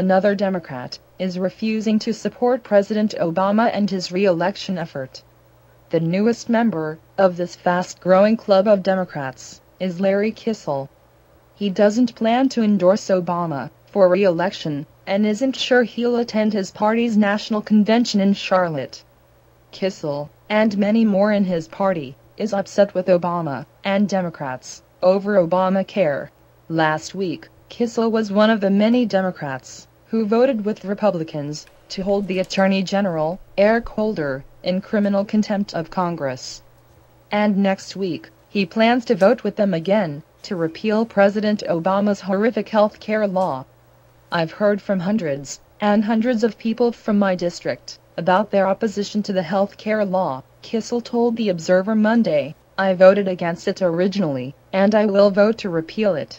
another Democrat, is refusing to support President Obama and his re-election effort. The newest member of this fast-growing club of Democrats is Larry Kissell. He doesn't plan to endorse Obama for re-election and isn't sure he'll attend his party's national convention in Charlotte. Kissell, and many more in his party, is upset with Obama and Democrats over Obamacare. Last week, Kissell was one of the many Democrats who voted with Republicans to hold the Attorney General, Eric Holder, in criminal contempt of Congress. And next week, he plans to vote with them again to repeal President Obama's horrific health care law. I've heard from hundreds and hundreds of people from my district about their opposition to the health care law, Kissell told the Observer Monday. I voted against it originally, and I will vote to repeal it.